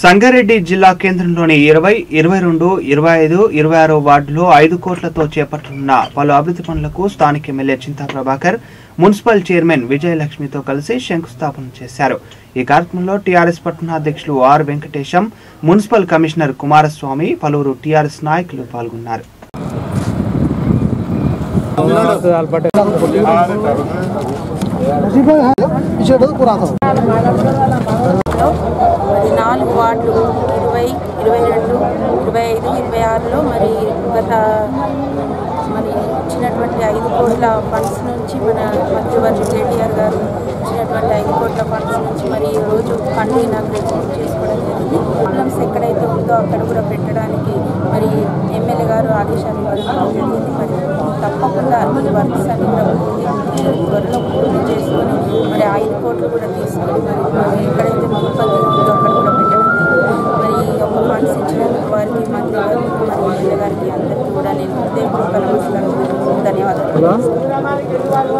సంగారెడ్డి జిల్లా కేంద్రంలోని ఇరవై ఇరవై రెండు ఇరవై ఐదు ఇరవై ఆరో వార్డులో ఐదు కోట్లతో చేపట్టనున్న పలు అభివృద్ధి పనులకు స్థానిక MLA Chinta Prabhakar municipal chairman విజయలక్ష్మితో కలిసి శంకుస్థాపన చేశారు. ఈ కార్యక్రమంలో టీఆర్ఎస్ పట్టణ అధ్యక్షులు R Venkatesham municipal commissioner Kumaraswamy పలువురు టీఆర్ఎస్ నాయకులు పాల్గొన్నారు. ఇరవై ఇరవై రెండు ఇరవై ఐదు ఇరవై ఆరులో మరి గత మరి ఇచ్చినటువంటి ఐదు కోట్ల ఫండ్స్ నుంచి మన మంత్రివర్గ కేటీఆర్ గారు ఇచ్చినటువంటి ఐదు కోట్ల ఫండ్స్ నుంచి మరి ఈరోజు రోజు ఫండ్ ఇనాగ్రేషన్ చేసుకోవడం జరిగింది. ప్రాబ్లమ్స్ ఎక్కడైతే ఉందో అక్కడ కూడా పెట్టడానికి మరి ఎమ్మెల్యే గారు ఆదేశాలు ఇవ్వడం జరిగింది. మరి తప్పకుండా ఈ వర్క్స్ అన్ని కూడా పూర్తి త్వరలో పూర్తి చేసుకొని మరి ఐదు కోట్లు కూడా తీసుకొని మరి ఎక్కడైతే ఇబ్బంది గారికి అందరికీ కూడా నేను హృదయపూర్వక నమస్కారం ధన్యవాదాలు